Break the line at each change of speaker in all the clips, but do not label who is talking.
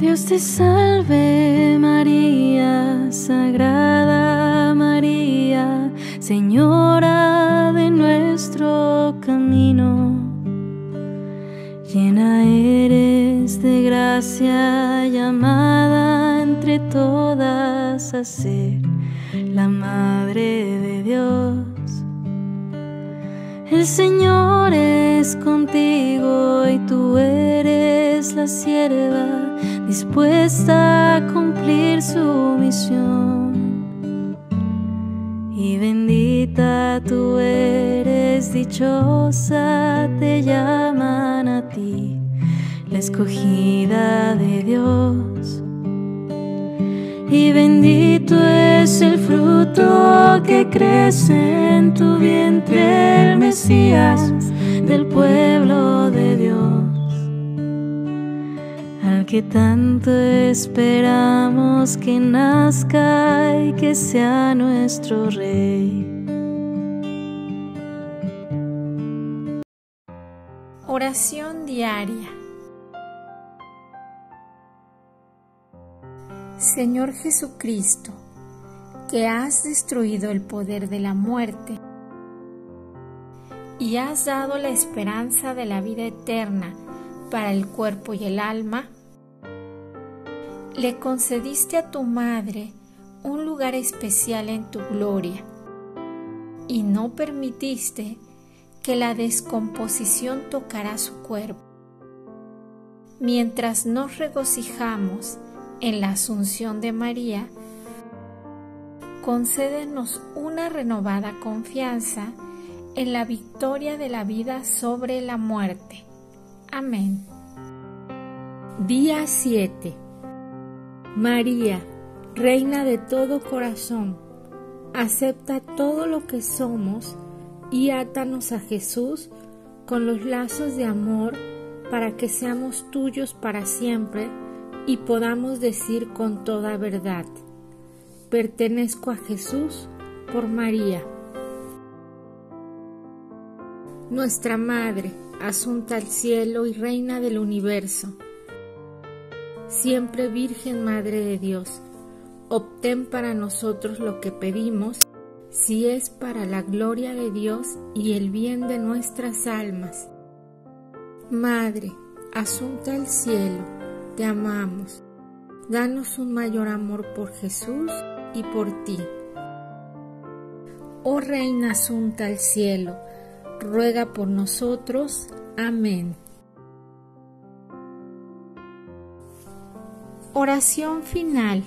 Dios te salve María, Sagrada María, Señora de nuestro camino. Llena eres de gracia, llamada entre todas a ser la Madre de Dios. El Señor es contigo y tú eres la sierva dispuesta a cumplir su misión. Y bendita tú eres, dichosa te llaman a ti, la escogida de Dios. Y bendito es el fruto que crece en tu vientre, el Mesías del pueblo de Dios que tanto esperamos que nazca y que sea nuestro Rey.
Oración diaria Señor Jesucristo, que has destruido el poder de la muerte y has dado la esperanza de la vida eterna para el cuerpo y el alma, le concediste a tu madre un lugar especial en tu gloria y no permitiste que la descomposición tocara su cuerpo. Mientras nos regocijamos en la asunción de María, concédenos una renovada confianza en la victoria de la vida sobre la muerte. Amén. Día 7 María, Reina de todo corazón, acepta todo lo que somos y átanos a Jesús con los lazos de amor para que seamos tuyos para siempre y podamos decir con toda verdad, pertenezco a Jesús por María. Nuestra Madre, asunta al cielo y Reina del universo, siempre Virgen Madre de Dios, obtén para nosotros lo que pedimos, si es para la gloria de Dios y el bien de nuestras almas. Madre, asunta al cielo, te amamos. Danos un mayor amor por Jesús y por ti. Oh Reina asunta al cielo, ruega por nosotros. Amén. Oración final.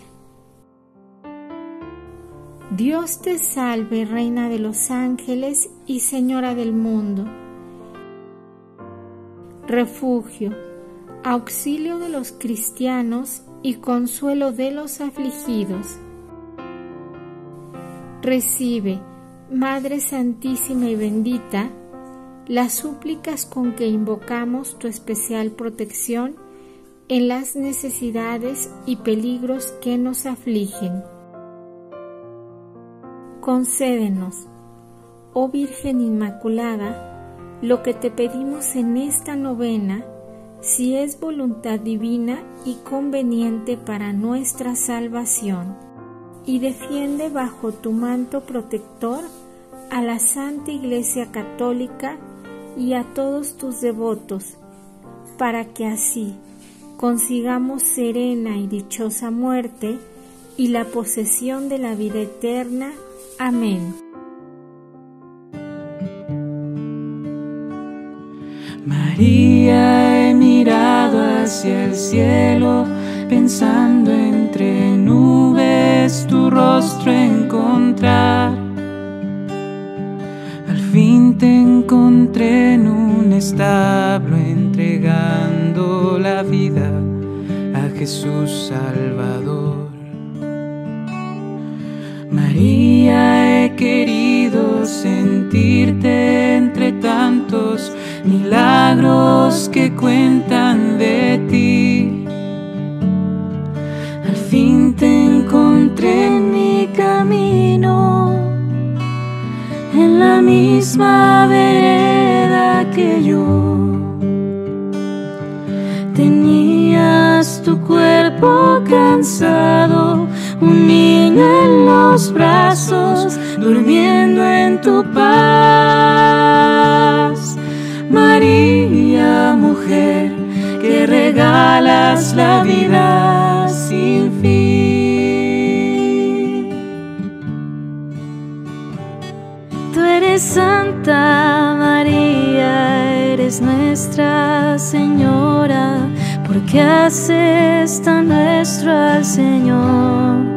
Dios te salve, Reina de los ángeles y Señora del mundo. Refugio, auxilio de los cristianos y consuelo de los afligidos. Recibe, Madre Santísima y bendita, las súplicas con que invocamos tu especial protección en las necesidades y peligros que nos afligen. Concédenos, oh Virgen Inmaculada, lo que te pedimos en esta novena, si es voluntad divina y conveniente para nuestra salvación, y defiende bajo tu manto protector a la Santa Iglesia Católica y a todos tus devotos, para que así, consigamos serena y dichosa muerte y la posesión de la vida eterna. Amén.
María, mirado hacia el cielo, pensando entre nubes tu rostro encontrar. Al fin te encontré en un establo entregando la vida a Jesús Salvador. María, he querido sentirte entre tantos milagros que cuentan de ti. Al fin te encontré en mi camino, en la misma vereda que yo. Tenías tu cuerpo cansado, un niño en los brazos, durmiendo sin fin. Tú eres Santa María, eres nuestra Señora, porque haces tan nuestro al Señor.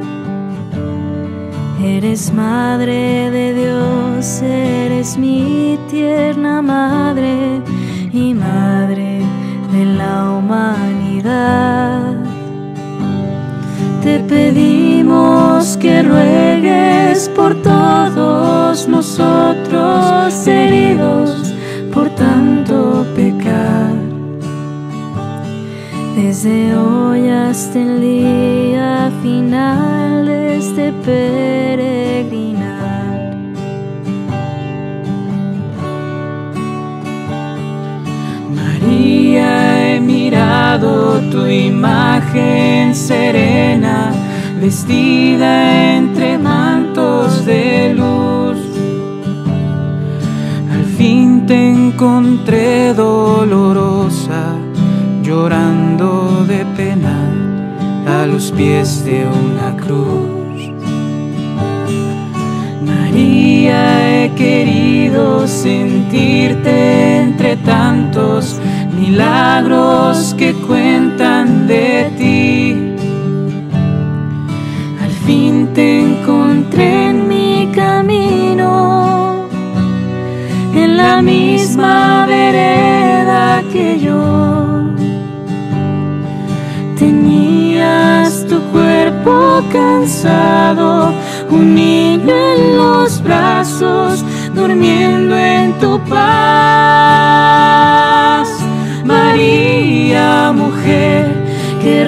Eres madre de Dios, eres mi tierna madre y madre de la humanidad. Pedimos que ruegues por todos nosotros heridos por tanto pecar. Desde hoy hasta el día final de este peregrinar. María, he mirado tu imagen serena, vestida entre mantos de luz. Al fin te encontré dolorosa, llorando de pena a los pies de una cruz. María, he querido sentirte entre tantos milagros que cuentan de ti. Cansado, un niño en los brazos, durmiendo en tu paz. María, mujer, que